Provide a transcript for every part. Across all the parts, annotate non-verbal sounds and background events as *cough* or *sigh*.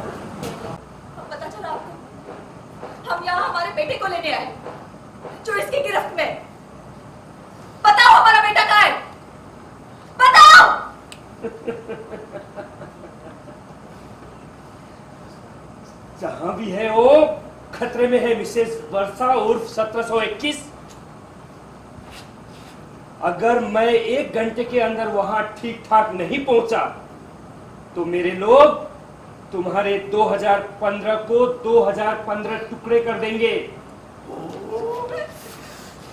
पता चला आपको? हम यहाँ हमारे बेटे को लेने आए, जो इसकी गिरफ्त में बताओ हमारा बेटा है? बताओ! *laughs* जहाँ भी है वो, खतरे में है मिसेस वर्षा उर्फ़ 1721 अगर मैं एक घंटे के अंदर वहाँ ठीक ठाक नहीं पहुँचा तो मेरे लोग तुम्हारे 2015 को 2015 टुकड़े कर देंगे।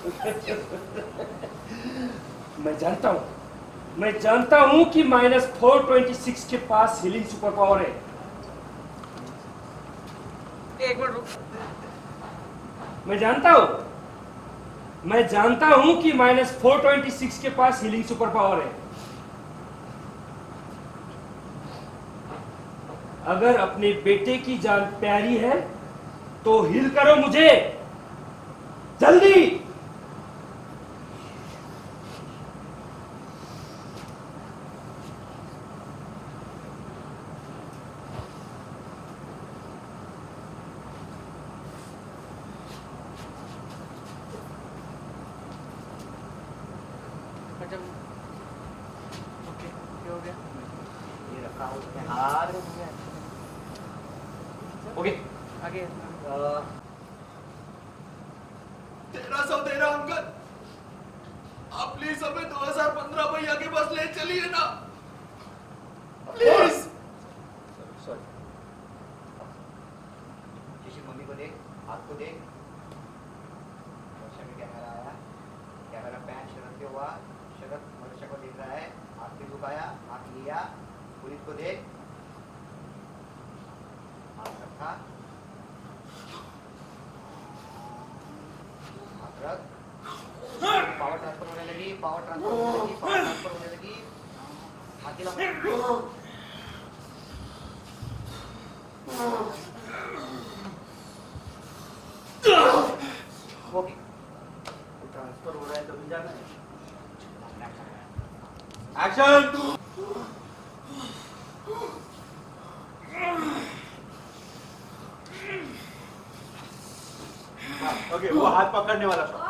*laughs* मैं जानता हूँ मैं जानता हूँ कि माइनस फोर ट्वेंटी सिक्स के पास हिलिंग सुपर पावर है। एक मिनट रुक। मैं जानता हूँ मैं जानता हूँ कि माइनस फोर ट्वेंटी सिक्स के पास हिलिंग सुपर पावर है। अगर अपने बेटे की जान प्यारी है तो हिल करो मुझे। जल्दी! ओके हो गया। ये रखा हो। उसमें ओके आगे। तेरह सौ तेरह अंकल। आप प्लीज़ हमें 2015 भैया के पास ले चलिए ना। प्लीज़ सॉरी किसी मम्मी को देख हाथ को देख। वर्षा में कैमरा आया? कैमरा पैन शरद के हुआ? शरद वर्षा को देख रहा है। हाथ भी झुकाया हाथ लिया। पुलिस को देख हाथ रखा हाथ रख पावर ट्रांसफ़र होने लगी पावर ट्रांसफ़र होने लगी पावर ट्रांसफ़र होने लगी ओके ट्रांसफ़र हो रहा है जाना है एक्शन ओके वो हाथ पकड़ने वाला शॉट